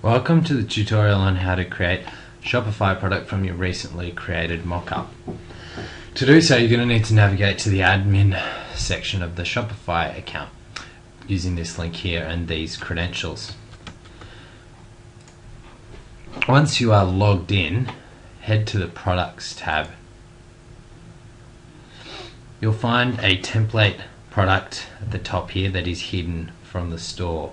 Welcome to the tutorial on how to create Shopify product from your recently created mockup. To do so, you're going to need to navigate to the admin section of the Shopify account using this link here and these credentials. Once you are logged in, head to the products tab. You'll find a template product at the top here that is hidden from the store.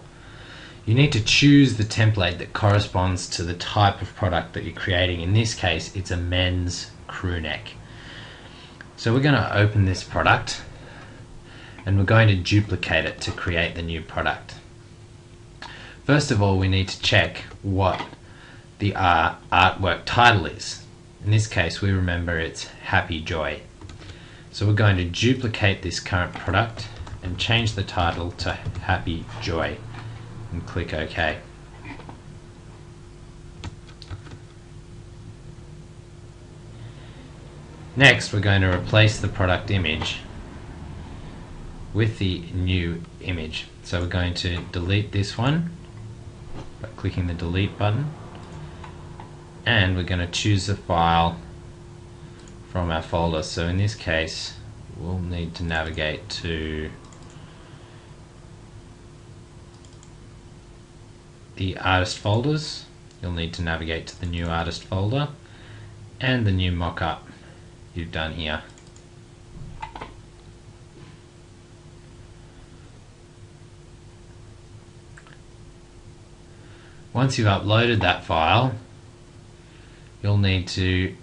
You need to choose the template that corresponds to the type of product that you're creating. In this case, it's a men's crew neck. So we're going to open this product and we're going to duplicate it to create the new product. First of all, we need to check what the uh, artwork title is. In this case, we remember it's Happy Joy. So we're going to duplicate this current product and change the title to Happy Joy and click OK. Next we're going to replace the product image with the new image. So we're going to delete this one by clicking the delete button and we're going to choose a file from our folder. So in this case we'll need to navigate to the artist folders, you'll need to navigate to the new artist folder and the new mockup you've done here. Once you've uploaded that file, you'll need to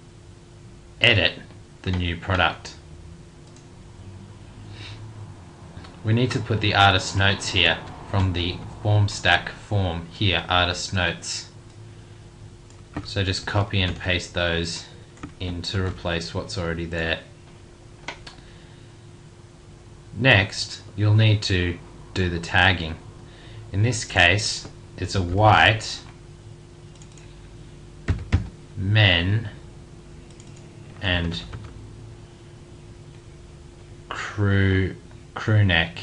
edit the new product. We need to put the artist notes here from the Formstack form here, artist notes. So just copy and paste those in to replace what's already there. Next, you'll need to do the tagging. In this case, it's a white men and crew crew neck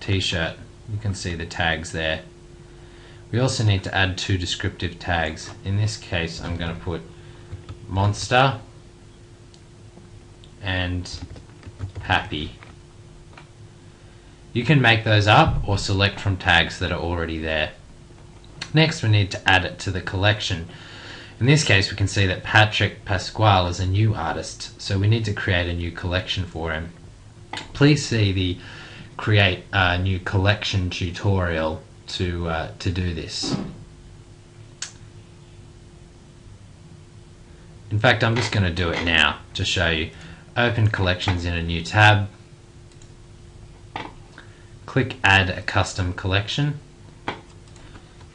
t-shirt you can see the tags there. We also need to add two descriptive tags. In this case, I'm going to put monster and happy. You can make those up or select from tags that are already there. Next, we need to add it to the collection. In this case, we can see that Patrick Pasquale is a new artist, so we need to create a new collection for him. Please see the create a new collection tutorial to uh, to do this. In fact, I'm just going to do it now to show you. Open collections in a new tab. Click add a custom collection.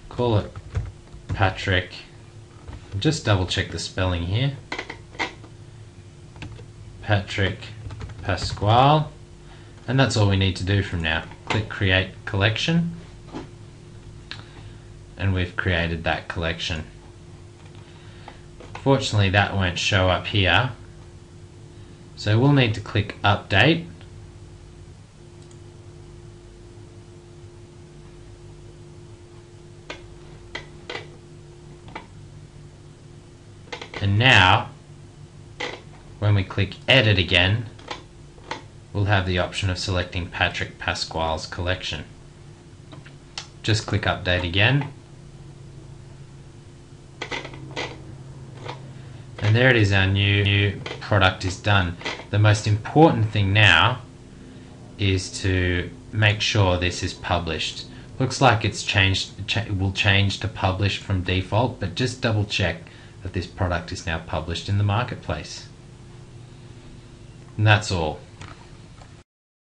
Call it Patrick. Just double check the spelling here. Patrick Pasquale. And that's all we need to do from now. Click create collection and we've created that collection. Fortunately that won't show up here so we'll need to click update and now when we click edit again we'll have the option of selecting Patrick Pasquale's collection. Just click update again. And there it is, our new, new product is done. The most important thing now is to make sure this is published. Looks like it's changed, will change to publish from default, but just double check that this product is now published in the marketplace. And that's all.